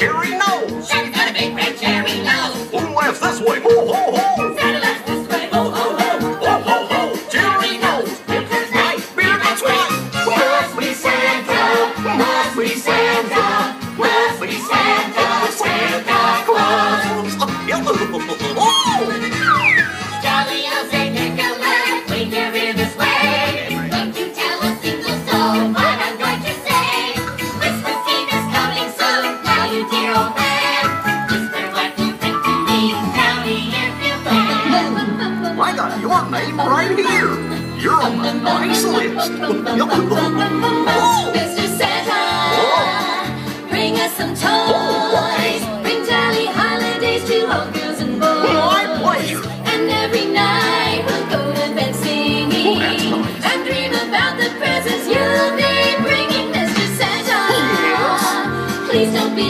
carry i Got your name right here. You're on the nice list. Santa, bring us some toys. Oh, bring jolly holidays to all girls and boys. My pleasure. And every night we'll go to bed singing oh, and dream about the presents you'll be bringing, Mr. Santa. Oh, Please don't be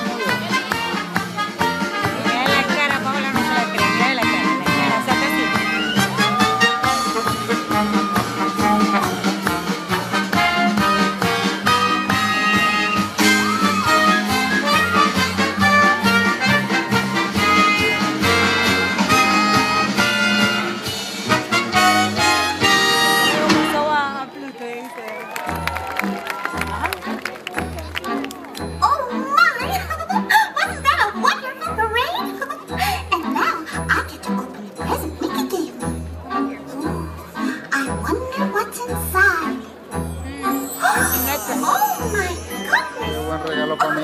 Qué buen regalo para mí.